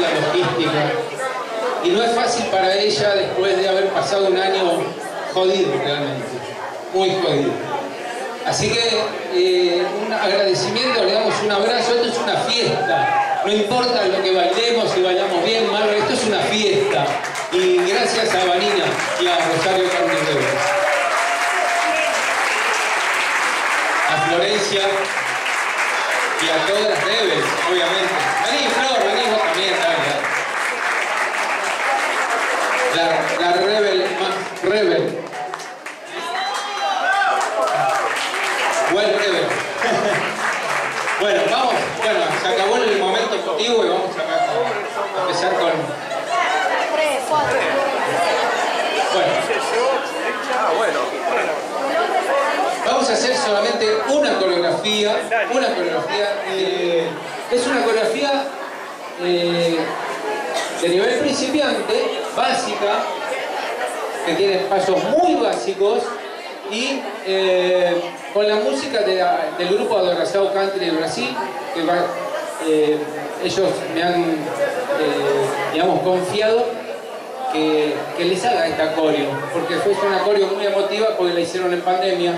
la logística y no es fácil para ella después de haber pasado un año jodido realmente, muy jodido. Así que eh, un agradecimiento, le damos un abrazo, esto es una fiesta, no importa lo que bailemos, si bailamos bien, mal, esto es una fiesta. Y gracias a Vanina y a Rosario Carmen A Florencia y a todas las Rebels, obviamente Flor, vení vos también, dale, La, la Rebel más Rebel. Well Rebel. bueno, vamos, bueno, se acabó el y vamos a, empezar con... Bueno. Ah, bueno. Vamos a hacer solamente una coreografía, una coreografía, eh, es una coreografía eh, de nivel principiante, básica, que tiene pasos muy básicos y eh, con la música del grupo Adorazado Country de Brasil, que ellos me han, digamos, confiado que, que, les haga esta coreo, porque fue una coreo muy emotiva porque la hicieron en pandemia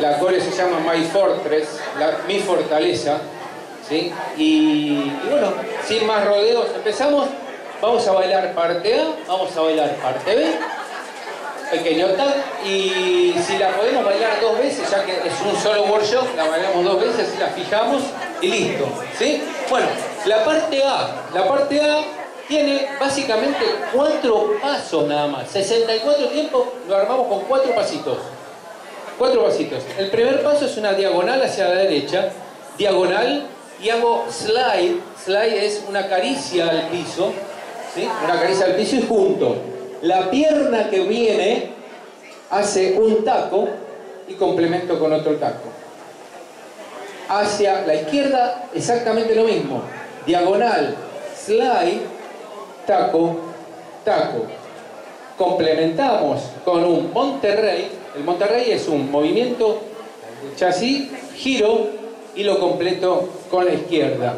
la coreo se llama My Fortress, mi fortaleza. ¿sí? Y, bueno, sin más rodeos, empezamos. Vamos a bailar parte A, vamos a bailar parte B, pequeño tag, y si la podemos bailar dos veces, ya que es un solo workshop, la bailamos dos veces, y la fijamos y listo. ¿sí? Bueno, la parte A, la parte A tiene básicamente cuatro pasos nada más. 64 tiempos lo armamos con cuatro pasitos. Cuatro pasitos. El primer paso es una diagonal hacia la derecha, diagonal, y hago slide. Slide es una caricia al piso. Una caricia al piso y junto. La pierna que viene hace un taco y complemento con otro taco. Hacia la izquierda, exactamente lo mismo. Diagonal, slide, taco, taco. Complementamos con un Monterrey el Monterrey es un movimiento chasis, giro y lo completo con la izquierda.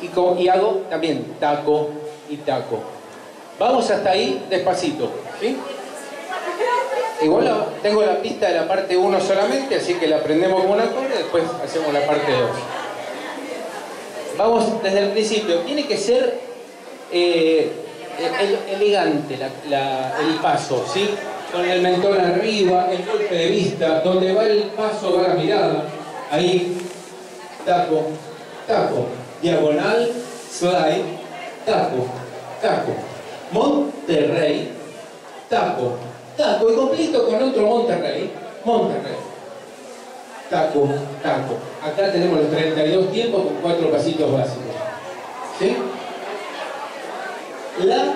Y, hago también taco y taco. Vamos hasta ahí despacito. ¿sí? Igual tengo la pista de la parte 1 solamente, así que la aprendemos con una acorde y después hacemos la parte 2. Vamos desde el principio. Tiene que ser eh, elegante el paso, ¿sí? con el mentón arriba, el golpe de vista, donde va el paso va la mirada, ahí, taco, taco, diagonal, slide, taco, taco, Monterrey, taco, taco, y completo con otro Monterrey, Monterrey, taco, taco. Acá tenemos los 32 tiempos con cuatro pasitos básicos. ¿Sí? La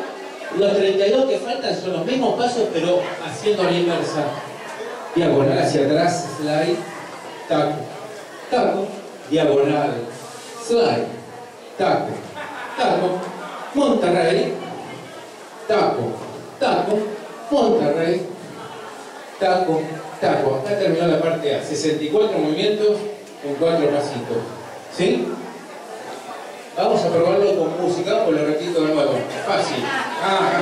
los 32 que faltan son los mismos pasos, pero haciendo la inversa. Diagonal hacia atrás, slide, taco, taco, diagonal, slide, taco, taco, Monterrey, taco, taco, Monterrey, taco, taco. Acá terminó la parte A. 64 movimientos con 4 pasitos. ¿Sí? Vamos a probarlo con música o lo repito de nuevo. Fácil. Ah,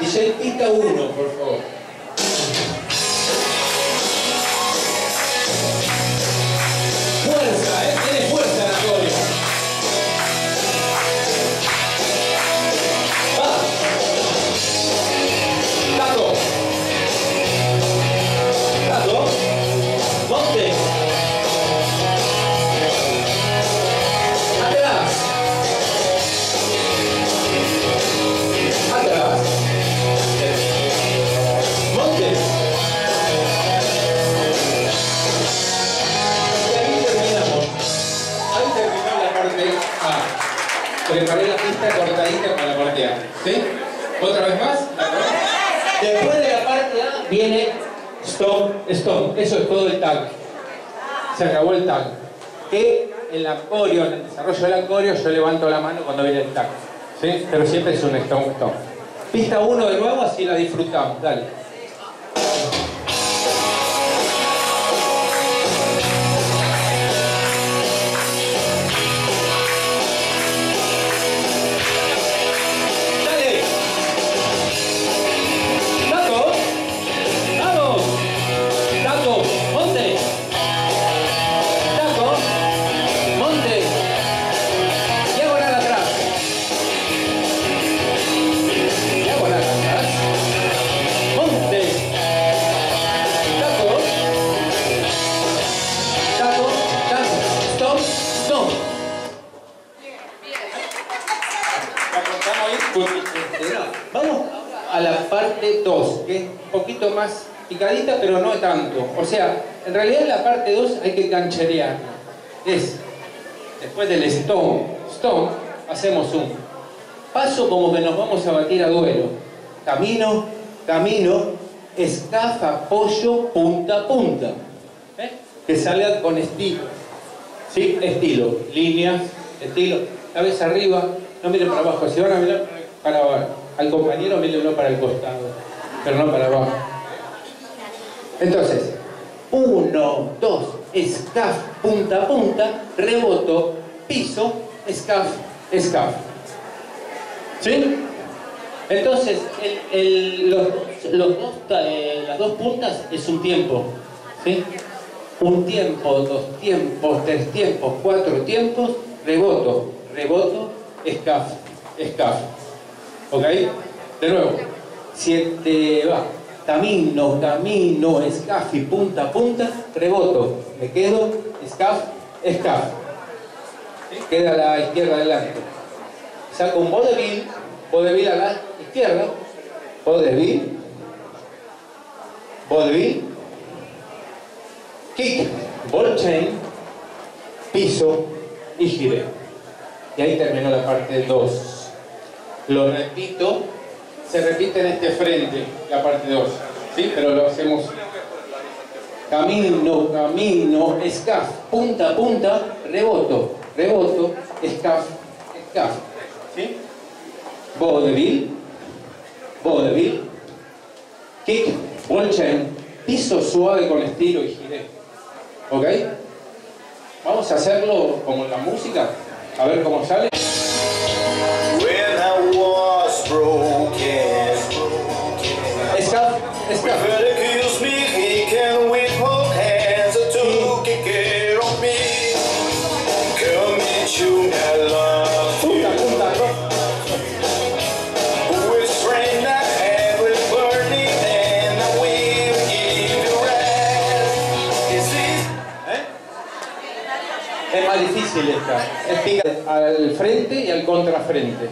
DJ pista 1, por favor. ¿Otra vez más? Después de la parte viene stop, stop. Eso es todo el tag. Se acabó el tag. Que en la en el desarrollo del acorio, yo levanto la mano cuando viene el tag. ¿Sí? Pero siempre es un stop, stop. Pista 1 de nuevo, así la disfrutamos. Dale. Pero no tanto. O sea, en realidad en la parte 2 hay que cancherear. Es, después del stone, stone, hacemos un paso como que nos vamos a batir a duelo. Camino, camino, escafa, apoyo, punta, punta. Que salga con estilo. ¿Sí? Estilo. Líneas, estilo. Cabeza arriba, no miren para abajo. Si van a mirar para abajo, al compañero mírenlo para el costado, pero no para abajo. Entonces, uno, dos, escaf, punta, punta, reboto, piso, escaf, escaf. ¿Sí? Entonces, los, eh, las dos puntas es un tiempo. ¿Sí? Un tiempo, dos tiempos, tres tiempos, cuatro tiempos, reboto, reboto, escaf, escaf. ¿Ok? De nuevo. Siete, va camino, camino, escaf y punta punta, reboto, me quedo, escaf, escaf. Queda a la izquierda adelante. Saco un vodevil, vodevil a la izquierda, vodevil, vodevil, kick, ball chain, piso y gire. Y ahí terminó la parte 2. Lo repito se repite en este frente, la parte 2, ¿sí? Pero lo hacemos camino, camino, escaf, punta, punta, reboto, reboto, escaf, escaf, ¿sí? Vodevil, vodevil, kick, chain, piso suave con estilo y giré, ¿ok? Vamos a hacerlo como en la música, a ver cómo sale. Es al frente y al contrafrente.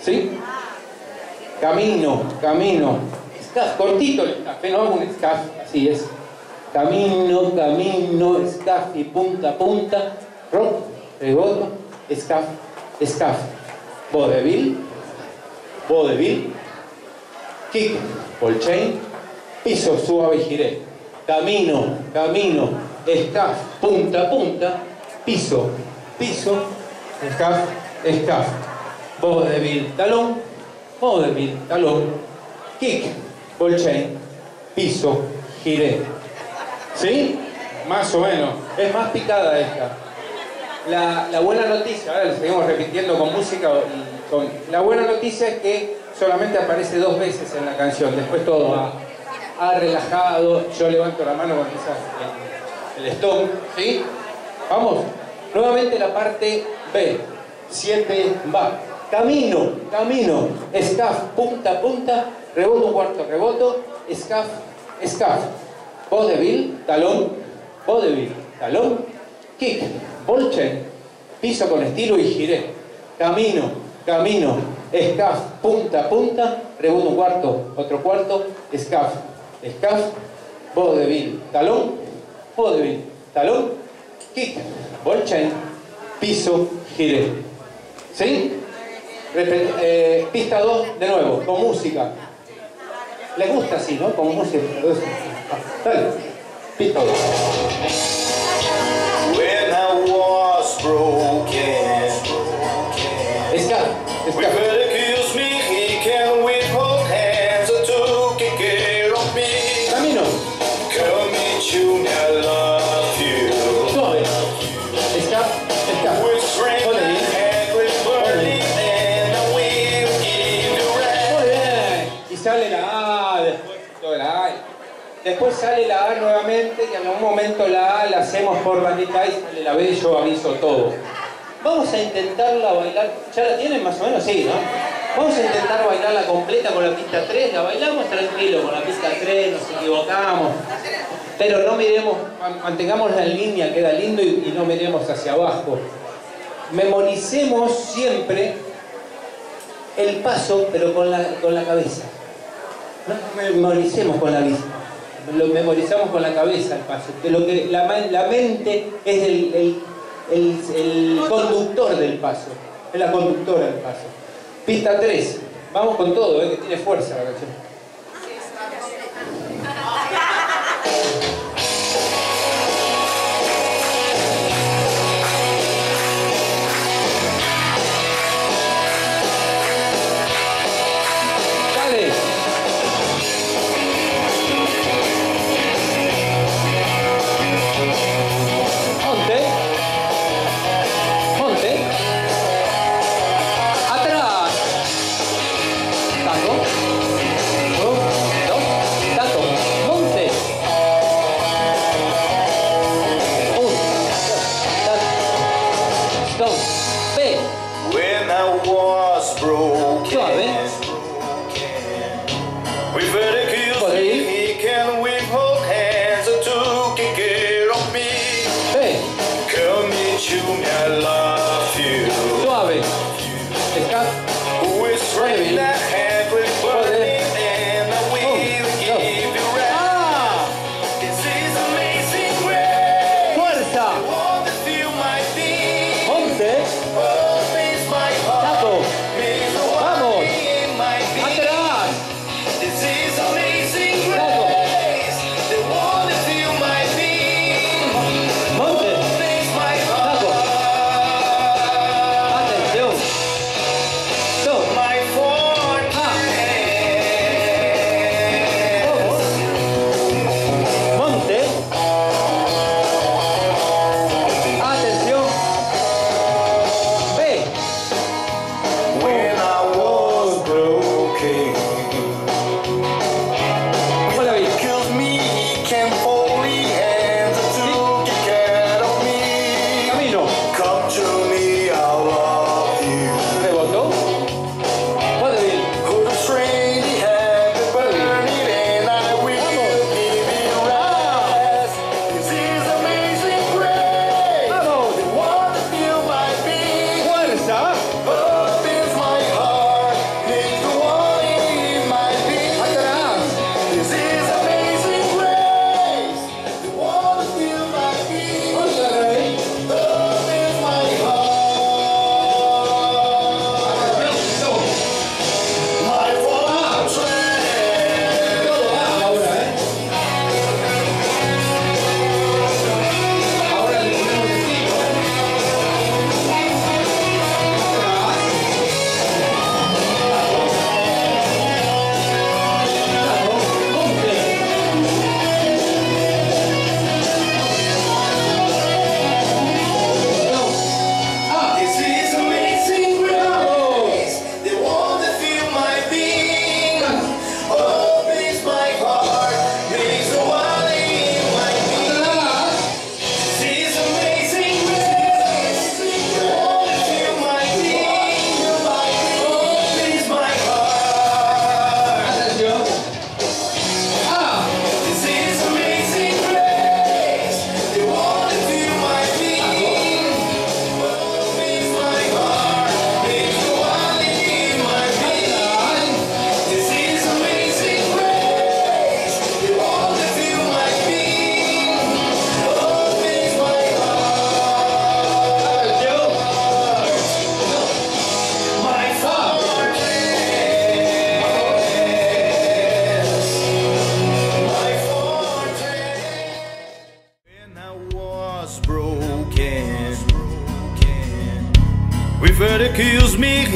¿Sí? Camino, camino. Escaf, cortito el escaf, no un escaf, así es. Camino, camino, escaf y punta, punta. Rock, reboto, escaf, escaf. Vodevil, vodevil. Kick, ball chain. Piso suave giré. Camino, camino, escaf, punta, punta piso, piso, escaf, escaf, vodevil, talón, vodevil, talón, kick, ball chain, piso, giré. ¿Sí? Más o menos. Es más picada esta. La, buena noticia, ahora lo seguimos repitiendo con música la buena noticia es que solamente aparece dos veces en la canción, después todo ha, ha relajado, yo levanto la mano con esa, el, el stop, ¿sí? Vamos. Nuevamente la parte B. 7 va. Camino, camino. Escaf, punta, punta. Reboto, cuarto, reboto. Escaf, escaf. Vodevil, talón. Vodevil, talón. Kick, bolchen. Piso con estilo y giré. Camino, camino. Escaf, punta, punta. Reboto, cuarto, otro cuarto. Escaf, escaf. Vodevil, talón. Vodevil, talón kick, ball chain, piso, gire. ¿Sí? Eh, pista 2, de nuevo, con música. ¿Les gusta así, no? Con música. Dale. Pista 2. Después sale la A nuevamente y en algún momento la A la hacemos por bandita y sale la B, yo aviso todo. Vamos a intentarla bailar. ¿Ya la tienen más o menos? Sí, ¿no? Vamos a intentar bailarla completa con la pista 3. La bailamos tranquilo con la pista 3, nos equivocamos. Pero no miremos, man- mantengamos la línea, queda lindo y, y no miremos hacia abajo. Memoricemos siempre el paso, pero con la, con la cabeza. No memoricemos con la vista. Lo memorizamos con la cabeza el paso. Que lo que la, la mente es el, el- el- el conductor del paso. Es la conductora del paso. Pista 3. Vamos con todo, eh, que tiene fuerza la canción.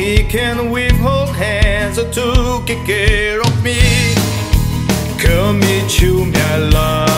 he can with hold hands to take care of me. Come meet you, my love.